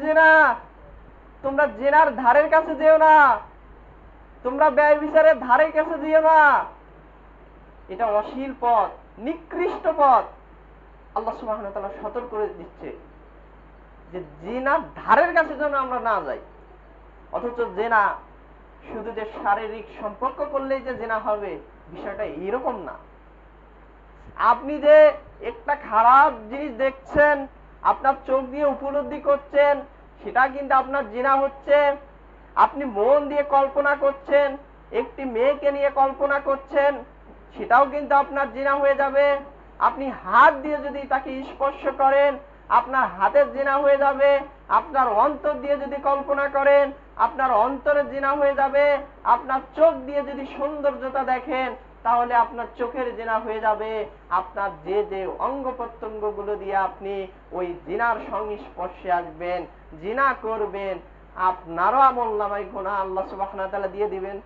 জিনা তোমরা জেনার ধারের কাছে যেও না। তোমরা ব্যয় বিচারের ধারের কাছে যেও না। এটা অশ্লীল পথ, নিকৃষ্ট পথ। আল্লাহ তাআলা সতর্ক করে দিচ্ছে যে জেনার ধারের কাছে যেন আমরা না যাই। অথচ জেনা শুধু যে শারীরিক সম্পর্ক করলেই যে জেনা হবে, বিষয়টা এরকম না। আপনি যে একটা খারাপ জিনিস দেখছেন আপনার চোখ দিয়ে উপলব্ধি করছেন, সেটা কিন্তু আপনার জেনা হচ্ছে। আপনি মন দিয়ে কল্পনা করছেন, একটি মেয়েকে নিয়ে কল্পনা করছেন, সেটাও কিন্তু আপনার জেনা হয়ে যাবে। আপনি হাত দিয়ে যদি তাকে স্পর্শ করেন, আপনার হাতের জেনা হয়ে যাবে। আপনার অন্তর দিয়ে যদি কল্পনা করেন, আপনার অন্তরের জেনা হয়ে যাবে। আপনার চোখ দিয়ে যদি সৌন্দর্যতা দেখেন তাহলে আপনার চোখের জেনা হয়ে যাবে। আপনার যে যে অঙ্গ প্রত্যঙ্গগুলো দিয়ে আপনি ওই জিনার সংস্পর্শে আসবেন, জিনা করবেন, আপনারও আমল নামাই গোনা আল্লাহ সুবাহ দিয়ে দিবেন।